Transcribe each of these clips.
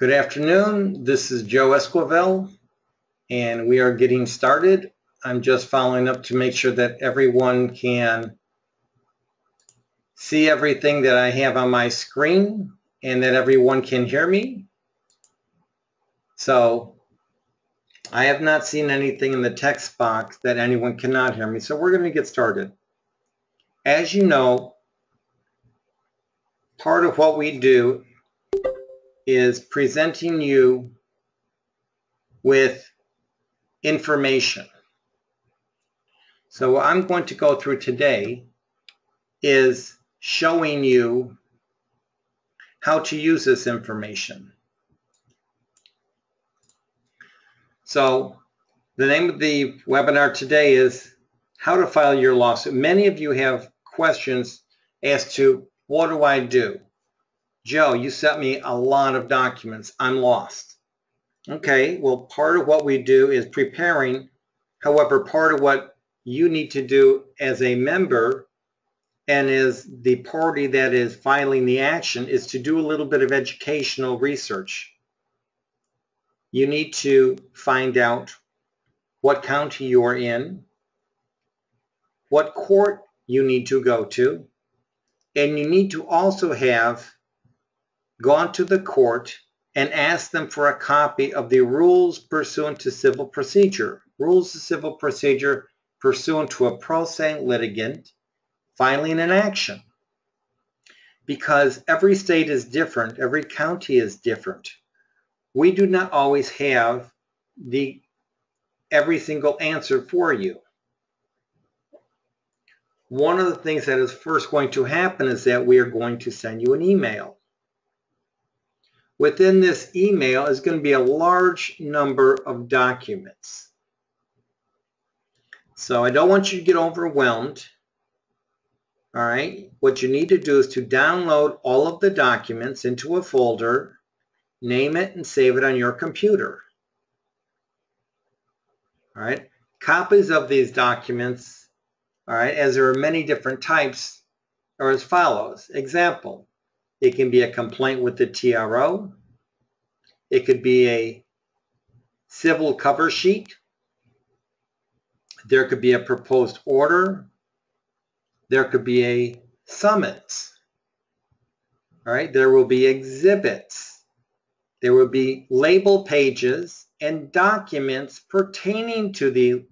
Good afternoon. This is Joe Esquivel, and we are getting started. I'm just following up to make sure that everyone can see everything that I have on my screen and that everyone can hear me. So I have not seen anything in the text box that anyone cannot hear me, so we're going to get started. As you know, part of what we do is presenting you with information. So what I'm going to go through today is showing you how to use this information. So the name of the webinar today is how to file your lawsuit. Many of you have questions as to what do I do? Joe, you sent me a lot of documents. I'm lost. Okay, well, part of what we do is preparing. However, part of what you need to do as a member and as the party that is filing the action is to do a little bit of educational research you need to find out what county you're in, what court you need to go to, and you need to also have gone to the court and asked them for a copy of the rules pursuant to civil procedure. Rules of civil procedure pursuant to a pro se litigant filing an action. Because every state is different, every county is different we do not always have the every single answer for you. One of the things that is first going to happen is that we are going to send you an email. Within this email is going to be a large number of documents. So I don't want you to get overwhelmed. All right, what you need to do is to download all of the documents into a folder name it and save it on your computer. All right, copies of these documents, all right, as there are many different types, are as follows. Example, it can be a complaint with the TRO. It could be a civil cover sheet. There could be a proposed order. There could be a summons. All right, there will be exhibits. There will be label pages and documents pertaining to the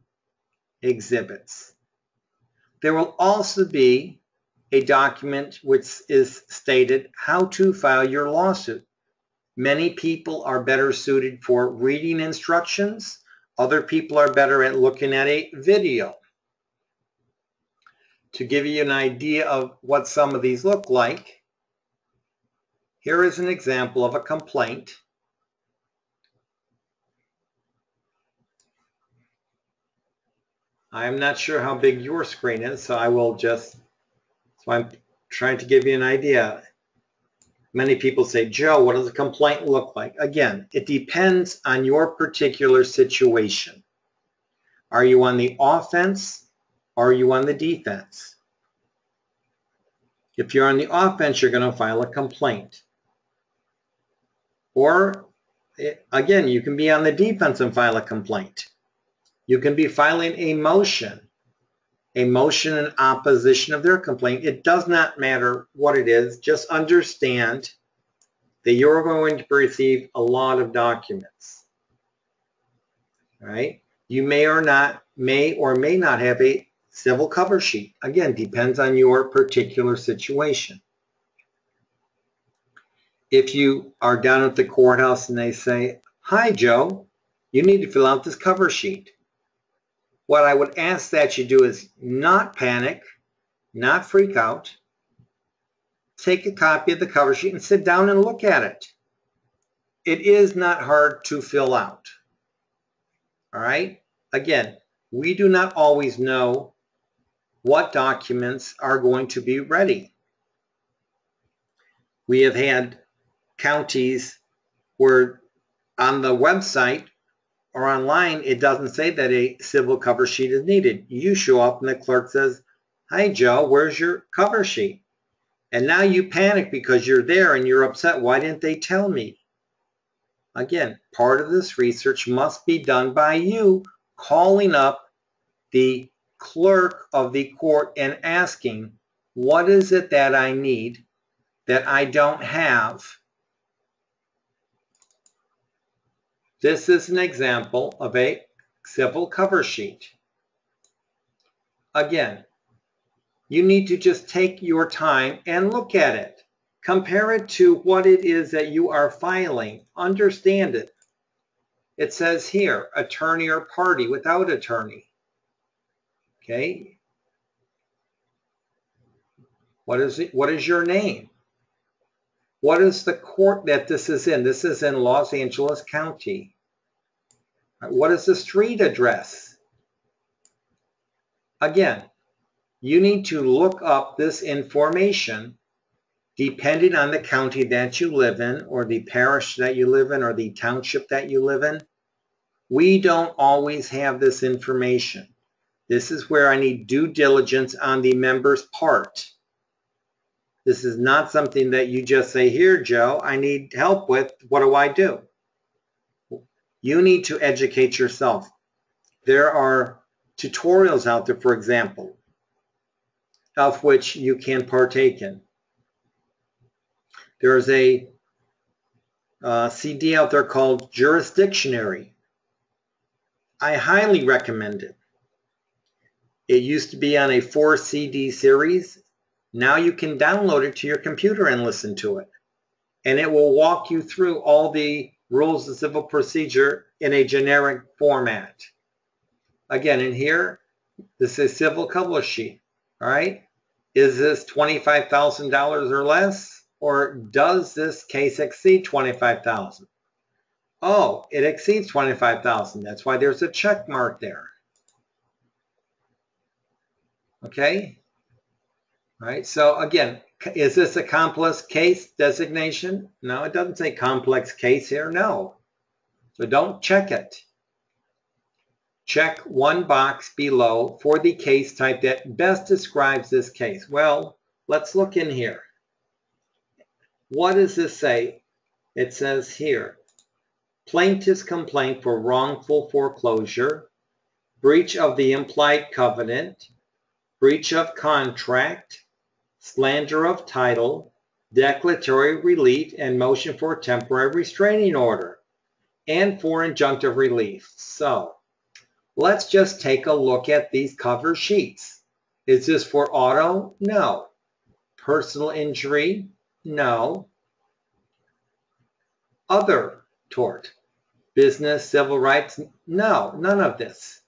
exhibits. There will also be a document which is stated how to file your lawsuit. Many people are better suited for reading instructions. Other people are better at looking at a video. To give you an idea of what some of these look like, here is an example of a complaint. I'm not sure how big your screen is, so I will just, so I'm trying to give you an idea. Many people say, Joe, what does a complaint look like? Again, it depends on your particular situation. Are you on the offense? Are you on the defense? If you're on the offense, you're going to file a complaint. Or, again, you can be on the defense and file a complaint. You can be filing a motion, a motion in opposition of their complaint. It does not matter what it is. Just understand that you're going to receive a lot of documents. Right? You may or not, may or may not have a civil cover sheet. Again, depends on your particular situation if you are down at the courthouse and they say, hi, Joe, you need to fill out this cover sheet. What I would ask that you do is not panic, not freak out. Take a copy of the cover sheet and sit down and look at it. It is not hard to fill out. All right? Again, we do not always know what documents are going to be ready. We have had counties where on the website or online, it doesn't say that a civil cover sheet is needed. You show up and the clerk says, hi, Joe, where's your cover sheet? And now you panic because you're there and you're upset. Why didn't they tell me? Again, part of this research must be done by you calling up the clerk of the court and asking, what is it that I need that I don't have? This is an example of a civil cover sheet. Again, you need to just take your time and look at it. Compare it to what it is that you are filing. Understand it. It says here, attorney or party without attorney. Okay. What is it? What is your name? What is the court that this is in? This is in Los Angeles County. What is the street address? Again, you need to look up this information depending on the county that you live in or the parish that you live in or the township that you live in. We don't always have this information. This is where I need due diligence on the member's part. This is not something that you just say, here, Joe, I need help with. What do I do? You need to educate yourself. There are tutorials out there, for example, of which you can partake in. There's a uh, CD out there called Jurisdictionary. I highly recommend it. It used to be on a four CD series. Now you can download it to your computer and listen to it. And it will walk you through all the rules of civil procedure in a generic format. Again, in here, this is civil cover sheet. All right. Is this $25,000 or less? Or does this case exceed 25,000? Oh, it exceeds 25,000. That's why there's a check mark there. Okay. Right. So again, is this a complex case designation? No, it doesn't say complex case here. No. So don't check it. Check one box below for the case type that best describes this case. Well, let's look in here. What does this say? It says here, plaintiff's complaint for wrongful foreclosure, breach of the implied covenant, breach of contract, slander of title, declaratory relief, and motion for temporary restraining order, and for injunctive relief. So let's just take a look at these cover sheets. Is this for auto? No. Personal injury? No. Other tort? Business, civil rights? No, none of this.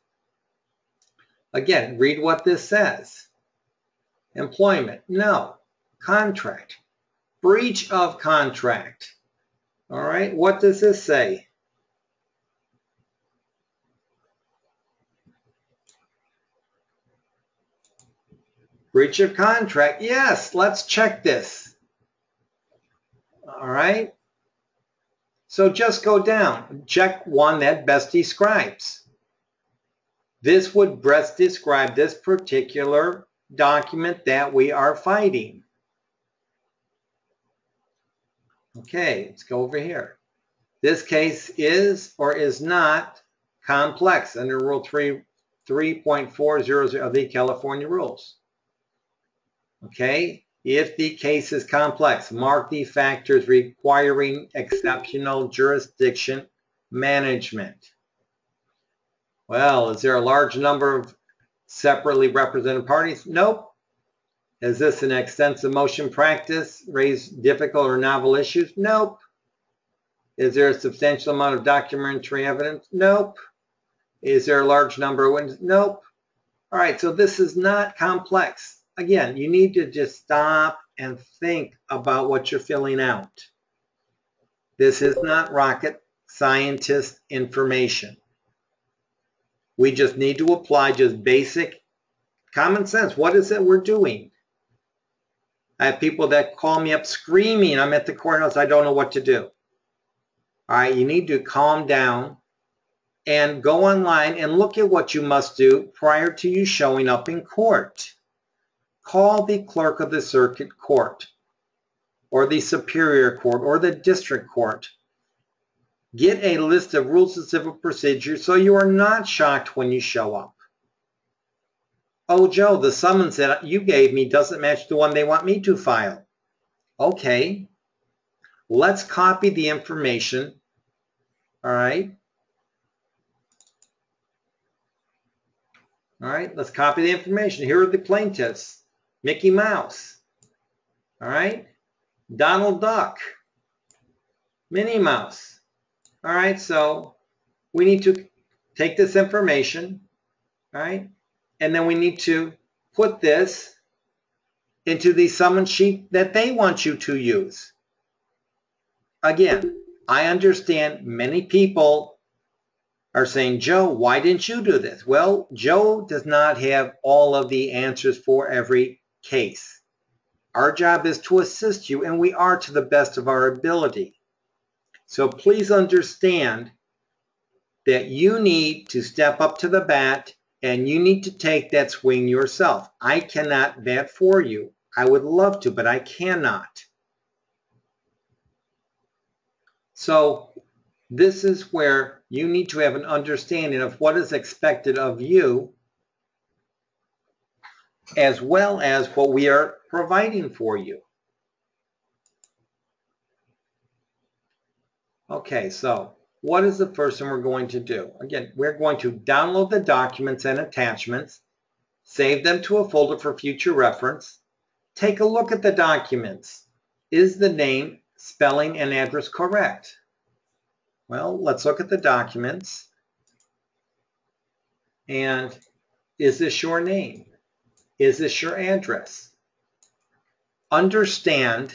Again, read what this says. Employment, no. Contract, breach of contract. All right, what does this say? Breach of contract, yes, let's check this. All right. So just go down, check one that best describes. This would best describe this particular document that we are fighting. Okay, let's go over here. This case is or is not complex under Rule 3, 3.400 of the California rules. Okay, if the case is complex, mark the factors requiring exceptional jurisdiction management. Well, is there a large number of separately represented parties? Nope. Is this an extensive motion practice? Raise difficult or novel issues? Nope. Is there a substantial amount of documentary evidence? Nope. Is there a large number of witnesses? Nope. All right, so this is not complex. Again, you need to just stop and think about what you're filling out. This is not rocket scientist information. We just need to apply just basic common sense. What is it we're doing? I have people that call me up screaming, I'm at the courthouse, I don't know what to do. All right, you need to calm down and go online and look at what you must do prior to you showing up in court. Call the clerk of the circuit court or the superior court or the district court Get a list of rules of civil procedure so you are not shocked when you show up. Oh, Joe, the summons that you gave me doesn't match the one they want me to file. Okay, let's copy the information. All right. All right, let's copy the information. Here are the plaintiffs. Mickey Mouse. All right. Donald Duck. Minnie Mouse. All right, so we need to take this information, all right, and then we need to put this into the summons sheet that they want you to use. Again, I understand many people are saying, Joe, why didn't you do this? Well, Joe does not have all of the answers for every case. Our job is to assist you, and we are to the best of our ability. So please understand that you need to step up to the bat and you need to take that swing yourself. I cannot bat for you. I would love to, but I cannot. So this is where you need to have an understanding of what is expected of you as well as what we are providing for you. Okay, so what is the first thing we're going to do? Again, we're going to download the documents and attachments, save them to a folder for future reference, take a look at the documents. Is the name, spelling, and address correct? Well, let's look at the documents. And is this your name? Is this your address? Understand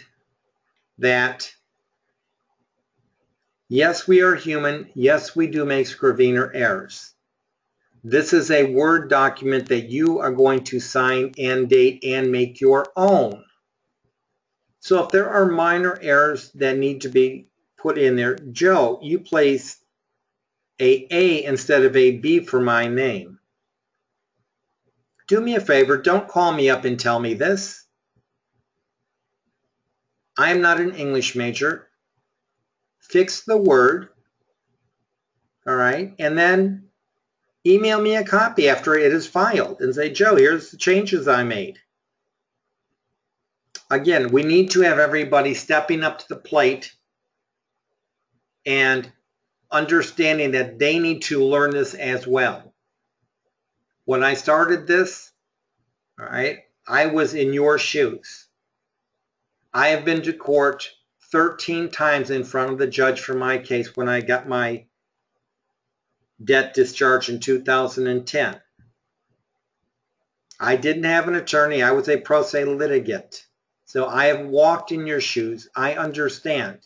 that yes, we are human. Yes, we do make scrivener errors. This is a Word document that you are going to sign and date and make your own. So if there are minor errors that need to be put in there, Joe, you place a A instead of a B for my name. Do me a favor, don't call me up and tell me this. I am not an English major. Fix the word, all right, and then email me a copy after it is filed and say, Joe, here's the changes I made. Again, we need to have everybody stepping up to the plate and understanding that they need to learn this as well. When I started this, all right, I was in your shoes. I have been to court 13 times in front of the judge for my case when I got my debt discharge in 2010. I didn't have an attorney. I was a pro se litigant. So I have walked in your shoes. I understand.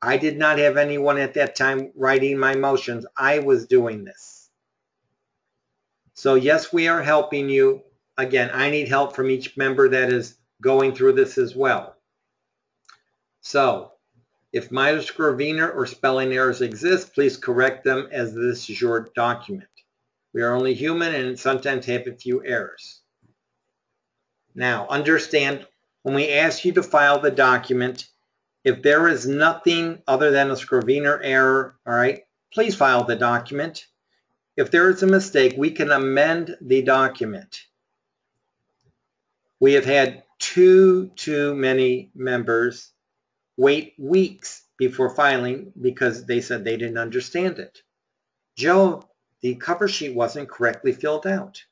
I did not have anyone at that time writing my motions. I was doing this. So yes, we are helping you. Again, I need help from each member that is going through this as well. So if minor scrivener or spelling errors exist, please correct them as this is your document. We are only human and sometimes have a few errors. Now, understand when we ask you to file the document, if there is nothing other than a scrivener error, all right, please file the document. If there is a mistake, we can amend the document. We have had too, too many members wait weeks before filing because they said they didn't understand it. Joe, the cover sheet wasn't correctly filled out.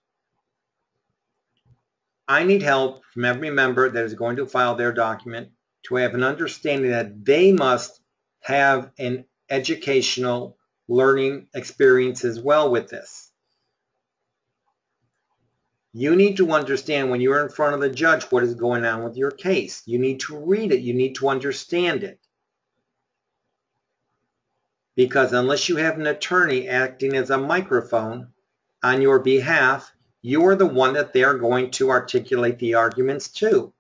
I need help from every member that is going to file their document to have an understanding that they must have an educational learning experience as well with this. You need to understand when you're in front of the judge what is going on with your case. You need to read it. You need to understand it. Because unless you have an attorney acting as a microphone on your behalf, you are the one that they're going to articulate the arguments to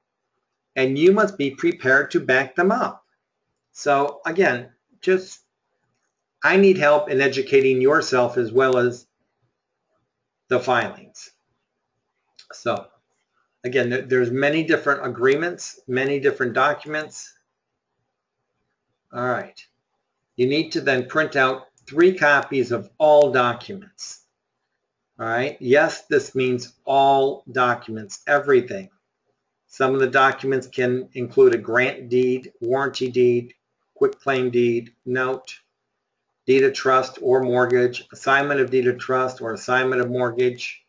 and you must be prepared to back them up. So again, just I need help in educating yourself as well as the filings. So again, there's many different agreements, many different documents. All right. you need to then print out three copies of all documents. All right, yes, this means all documents, everything. Some of the documents can include a grant deed, warranty deed, quitclaim deed, note, deed of trust or mortgage, assignment of deed of trust or assignment of mortgage,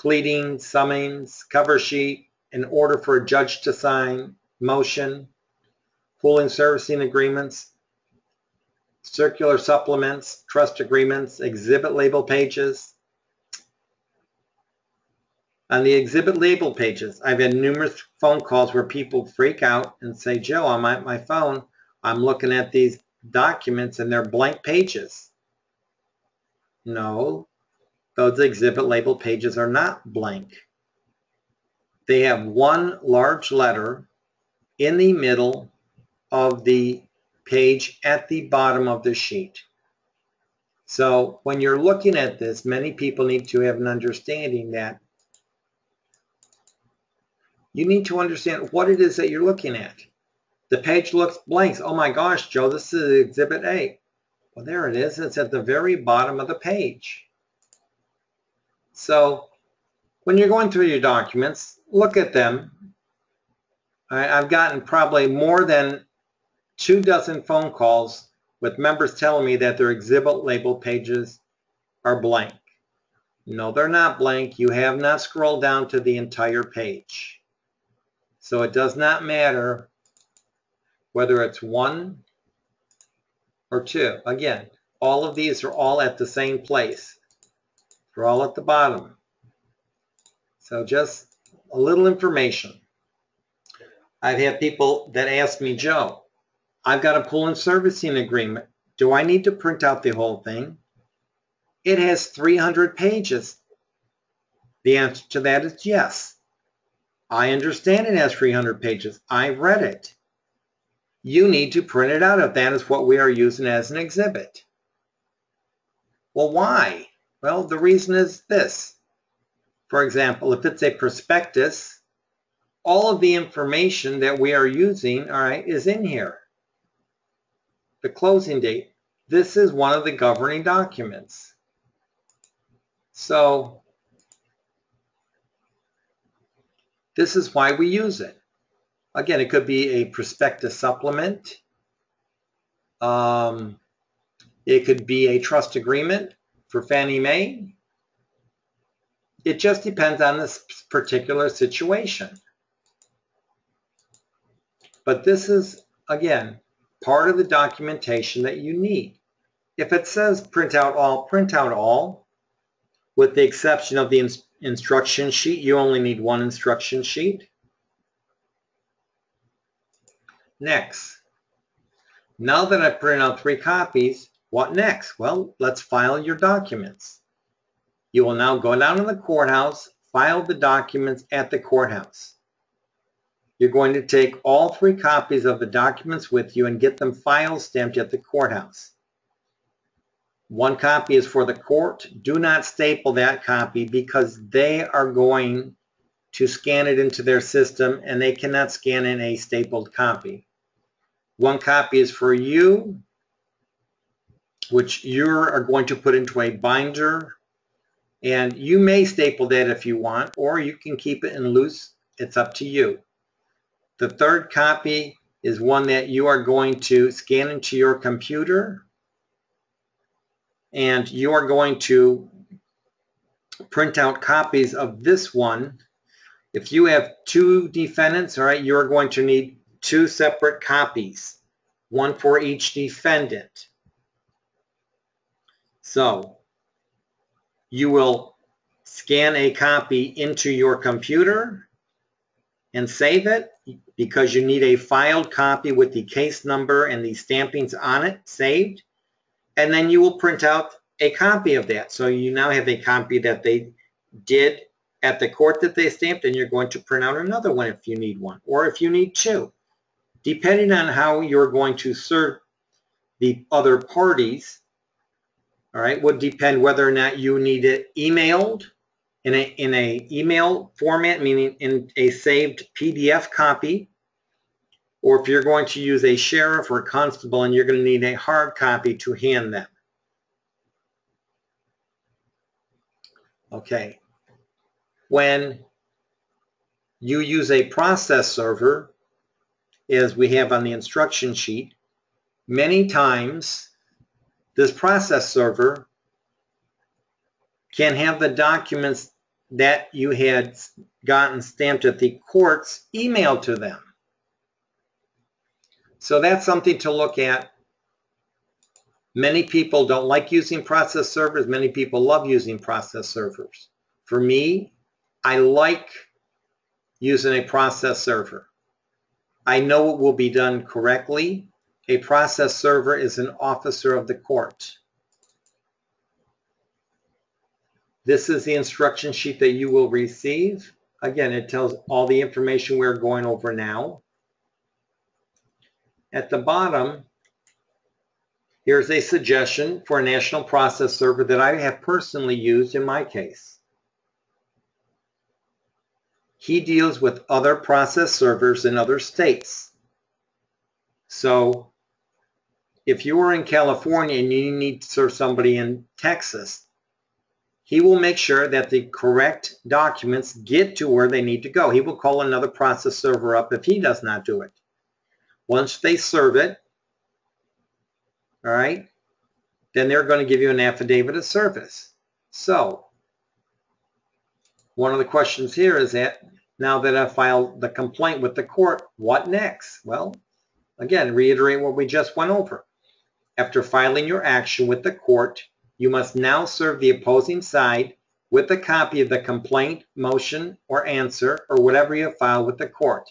pleading, summons, cover sheet, an order for a judge to sign, motion, pooling servicing agreements, circular supplements, trust agreements, exhibit label pages. On the exhibit label pages, I've had numerous phone calls where people freak out and say, Joe, I'm at my phone. I'm looking at these documents and they're blank pages. No, Oh, those exhibit label pages are not blank. They have one large letter in the middle of the page at the bottom of the sheet. So when you're looking at this, many people need to have an understanding that you need to understand what it is that you're looking at. The page looks blank. Oh my gosh, Joe, this is Exhibit A. Well, there it is. It's at the very bottom of the page. So when you're going through your documents, look at them. I've gotten probably more than two dozen phone calls with members telling me that their exhibit label pages are blank. No, they're not blank. You have not scrolled down to the entire page. So it does not matter whether it's one or two. Again, all of these are all at the same place. They're all at the bottom. So just a little information. I've had people that ask me, Joe, I've got a pool and servicing agreement. Do I need to print out the whole thing? It has 300 pages. The answer to that is yes. I understand it has 300 pages. I read it. You need to print it out if that is what we are using as an exhibit. Well, why? Well, the reason is this. For example, if it's a prospectus, all of the information that we are using, all right, is in here the closing date. This is one of the governing documents. So this is why we use it. Again, it could be a prospectus supplement. Um, it could be a trust agreement for Fannie Mae. It just depends on this particular situation. But this is, again, part of the documentation that you need. If it says print out all, print out all. With the exception of the ins instruction sheet, you only need one instruction sheet. Next, now that I've printed out three copies, what next? Well, let's file your documents. You will now go down to the courthouse, file the documents at the courthouse. You're going to take all three copies of the documents with you and get them file stamped at the courthouse. One copy is for the court. Do not staple that copy because they are going to scan it into their system and they cannot scan in a stapled copy. One copy is for you, which you are going to put into a binder. And you may staple that if you want, or you can keep it in loose. It's up to you. The third copy is one that you are going to scan into your computer and you are going to print out copies of this one. If you have two defendants, all right, you're going to need two separate copies, one for each defendant. So you will scan a copy into your computer and save it because you need a filed copy with the case number and the stampings on it saved. And then you will print out a copy of that. So you now have a copy that they did at the court that they stamped and you're going to print out another one if you need one or if you need two. Depending on how you're going to serve the other parties, all right, would depend whether or not you need it emailed in a in a email format, meaning in a saved PDF copy, or if you're going to use a sheriff or constable and you're going to need a hard copy to hand them. Okay. When you use a process server, as we have on the instruction sheet, many times this process server can have the documents that you had gotten stamped at the courts emailed to them. So that's something to look at. Many people don't like using process servers. Many people love using process servers. For me, I like using a process server. I know it will be done correctly. A process server is an officer of the court. This is the instruction sheet that you will receive. Again, it tells all the information we're going over now. At the bottom, here's a suggestion for a national process server that I have personally used in my case. He deals with other process servers in other states. So if you are in California and you need to serve somebody in Texas, he will make sure that the correct documents get to where they need to go. He will call another process server up if he does not do it. Once they serve it, all right, then they're going to give you an affidavit of service. So one of the questions here is that now that I've filed the complaint with the court, what next? Well, again, reiterate what we just went over. After filing your action with the court, you must now serve the opposing side with a copy of the complaint, motion, or answer, or whatever you filed with the court.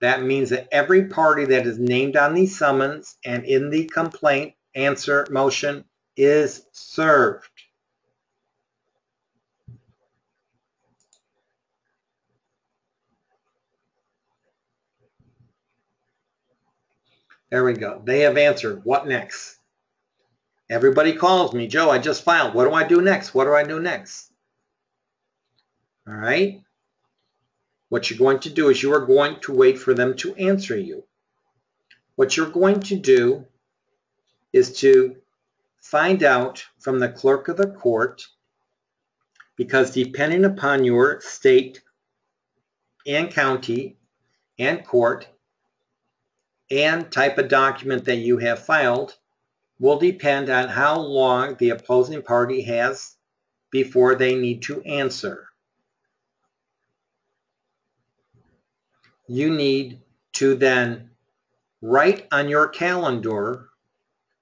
That means that every party that is named on the summons and in the complaint, answer, motion is served. There we go. They have answered. What next? Everybody calls me, Joe, I just filed. What do I do next? What do I do next? All right. What you're going to do is you are going to wait for them to answer you. What you're going to do is to find out from the clerk of the court, because depending upon your state and county and court and type of document that you have filed will depend on how long the opposing party has before they need to answer. you need to then write on your calendar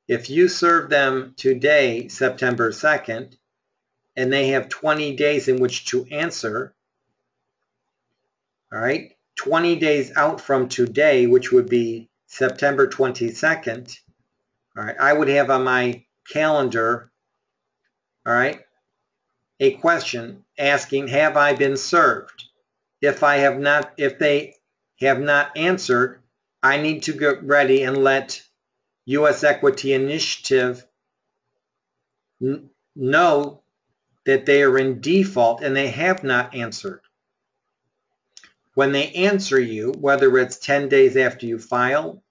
if you serve them today, September 2nd, and they have 20 days in which to answer, all right, 20 days out from today, which would be September 22nd, all right, I would have on my calendar, all right, a question asking, have I been served? If I have not, if they have not answered, I need to get ready and let U.S. Equity Initiative know that they are in default and they have not answered. When they answer you, whether it's 10 days after you file,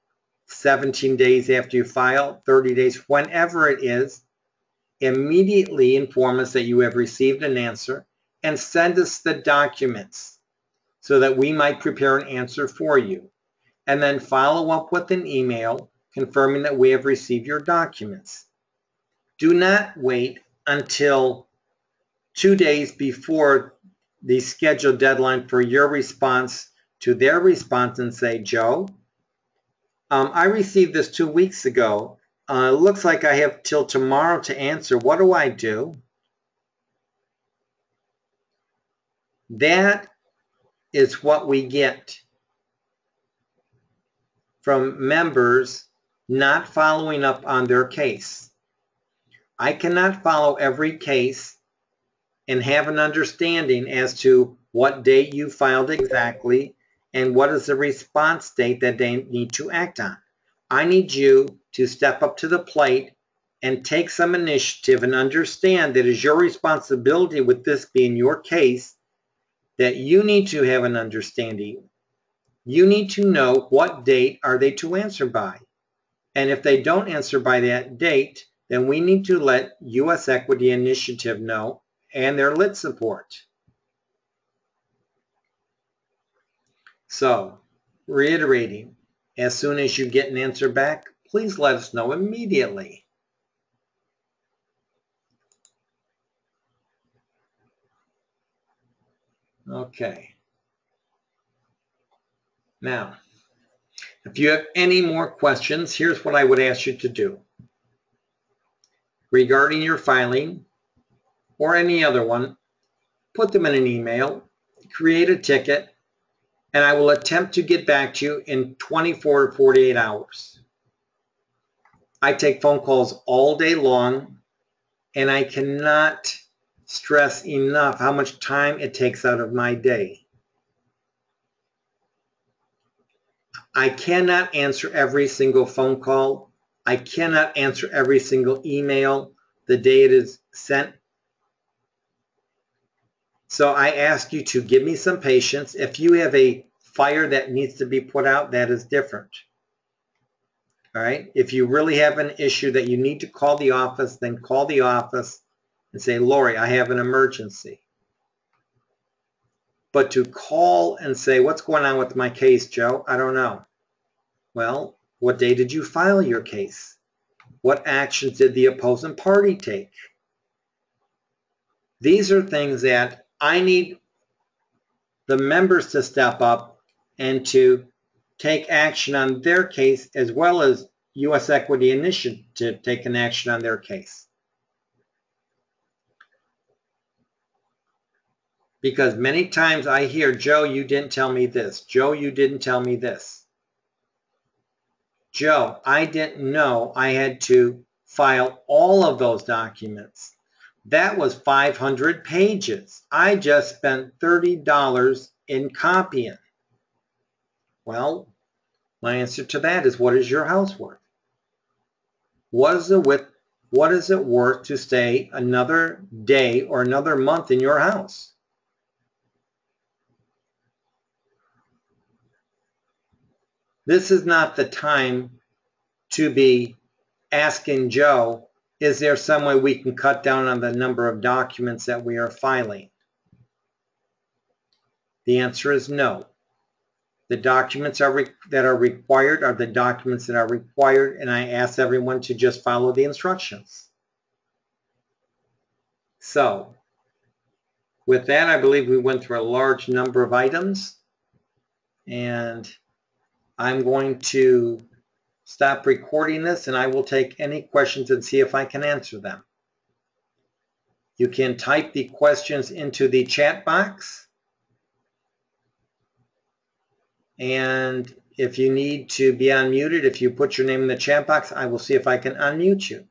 17 days after you file, 30 days, whenever it is, immediately inform us that you have received an answer and send us the documents so that we might prepare an answer for you. And then follow up with an email confirming that we have received your documents. Do not wait until two days before the scheduled deadline for your response to their response and say, Joe, um, I received this two weeks ago. Uh, it looks like I have till tomorrow to answer. What do I do? That is what we get from members not following up on their case. I cannot follow every case and have an understanding as to what date you filed exactly and what is the response date that they need to act on. I need you to step up to the plate and take some initiative and understand that it is your responsibility with this being your case that you need to have an understanding you need to know what date are they to answer by. And if they don't answer by that date, then we need to let U.S. Equity Initiative know and their lit support. So, reiterating, as soon as you get an answer back, please let us know immediately. Okay. Now, if you have any more questions, here's what I would ask you to do. Regarding your filing or any other one, put them in an email, create a ticket, and I will attempt to get back to you in 24 to 48 hours. I take phone calls all day long, and I cannot stress enough how much time it takes out of my day. I cannot answer every single phone call. I cannot answer every single email the day it is sent. So I ask you to give me some patience. If you have a fire that needs to be put out, that is different. All right. If you really have an issue that you need to call the office, then call the office and say, Lori, I have an emergency. But to call and say, what's going on with my case, Joe? I don't know. Well, what day did you file your case? What actions did the opposing party take? These are things that I need the members to step up and to take action on their case as well as U.S. Equity Initiative to take an action on their case. because many times I hear, Joe, you didn't tell me this. Joe, you didn't tell me this. Joe, I didn't know I had to file all of those documents. That was 500 pages. I just spent $30 in copying. Well, my answer to that is what is your house worth? What is what is it worth to stay another day or another month in your house? This is not the time to be asking Joe, is there some way we can cut down on the number of documents that we are filing? The answer is no. The documents are that are required are the documents that are required, and I ask everyone to just follow the instructions. So, with that, I believe we went through a large number of items, and I'm going to stop recording this and I will take any questions and see if I can answer them. You can type the questions into the chat box. And if you need to be unmuted, if you put your name in the chat box, I will see if I can unmute you.